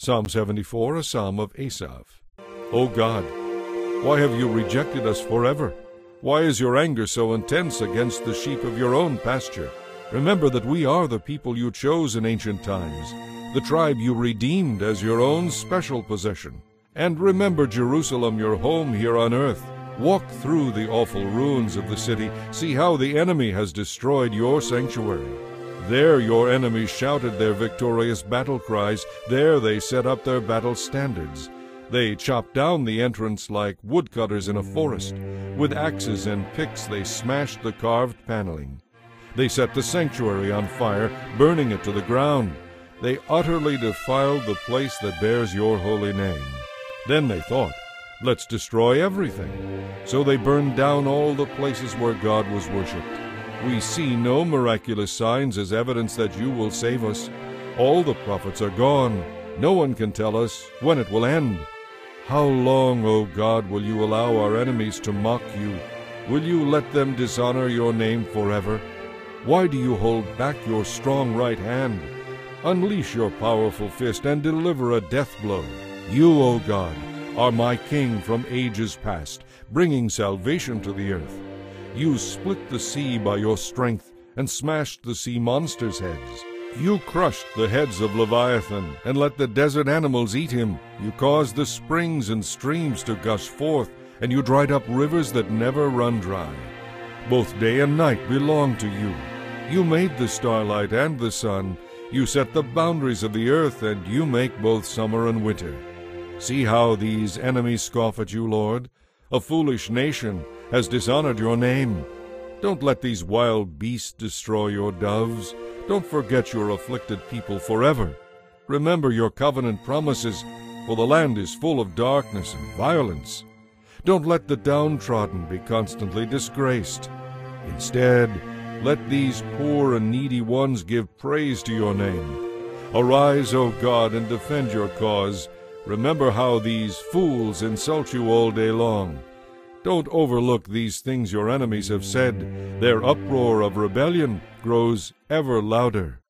Psalm 74, a psalm of Asaph. O God, why have you rejected us forever? Why is your anger so intense against the sheep of your own pasture? Remember that we are the people you chose in ancient times, the tribe you redeemed as your own special possession. And remember Jerusalem, your home here on earth. Walk through the awful ruins of the city. See how the enemy has destroyed your sanctuary. There your enemies shouted their victorious battle cries. There they set up their battle standards. They chopped down the entrance like woodcutters in a forest. With axes and picks they smashed the carved paneling. They set the sanctuary on fire, burning it to the ground. They utterly defiled the place that bears your holy name. Then they thought, Let's destroy everything. So they burned down all the places where God was worshipped. We see no miraculous signs as evidence that you will save us. All the prophets are gone. No one can tell us when it will end. How long, O God, will you allow our enemies to mock you? Will you let them dishonor your name forever? Why do you hold back your strong right hand? Unleash your powerful fist and deliver a death blow. You, O God, are my king from ages past, bringing salvation to the earth. You split the sea by your strength and smashed the sea monsters' heads. You crushed the heads of Leviathan and let the desert animals eat him. You caused the springs and streams to gush forth, and you dried up rivers that never run dry. Both day and night belong to you. You made the starlight and the sun. You set the boundaries of the earth, and you make both summer and winter. See how these enemies scoff at you, Lord. A foolish nation has dishonored your name. Don't let these wild beasts destroy your doves. Don't forget your afflicted people forever. Remember your covenant promises, for the land is full of darkness and violence. Don't let the downtrodden be constantly disgraced. Instead, let these poor and needy ones give praise to your name. Arise, O God, and defend your cause. Remember how these fools insult you all day long. Don't overlook these things your enemies have said. Their uproar of rebellion grows ever louder.